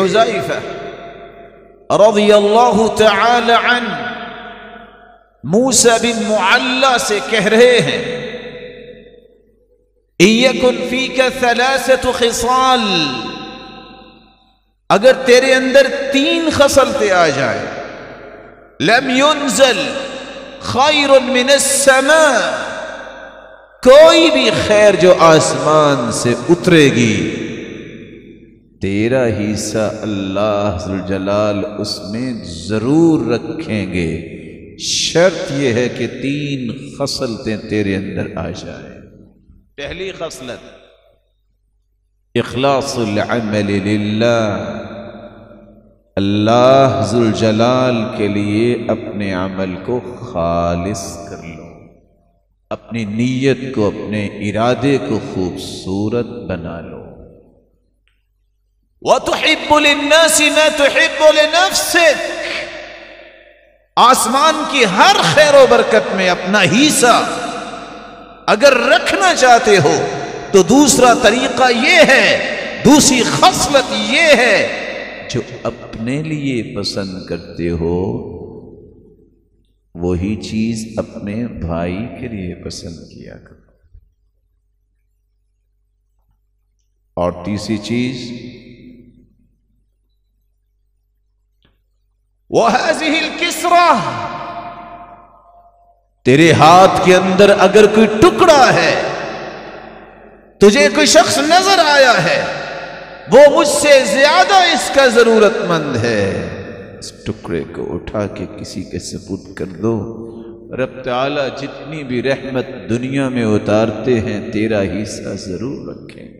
حذيفة رضي الله تعالى عن موسى بن معلى سے کہہ رہے ہیں ایکن فیک خصال. أگر تیرے اندر تین خصلتے آ جائے لم ينزل خير من السماء. کوئی بھی خیر جو آسمان سے اترے گی تیرا حصہ اللہ جلال اس میں ضرور رکھیں گے۔ شرط یہ ہے کہ تین خصلتیں تیرے اندر آ جائیں۔ پہلی خصلت، اخلاص العمل للہ۔ اللہ ذوالجلال کے لیے اپنے عمل کو خالص کر لو۔ اپنی نیت کو، اپنے ارادے کو خوبصورت بنا لو۔ وَتُحِبُّ لِلنَّاسِ مَا تُحِبُّ لِنَفْسِكَ۔ آسمان کی ہر خیر و برکت میں اپنا حصہ اگر رکھنا چاہتے ہو، تو دوسرا طریقہ یہ ہے، دوسری خصلت یہ ہے جو اپنے لیے پسند کرتے ہو۔ وہی چیز اپنے بھائی کے لیے پسند کیا کرو۔ اور تیسری چیز وہ کسرا تیرے ہاتھ کے اندر اگر کوئی ٹکڑا ہے، تجھے کوئی شخص نظر آیا ہے، وہ مجھ سے زیادہ اس کا ضرورت مند ہے۔ اس ٹکڑے کو اٹھا کے کسی کے سپورٹ کر دو۔ رب تعالی جتنی بھی رحمت دنیا میں اتارتے ہیں، تیرا حصہ ضرور رکھیں۔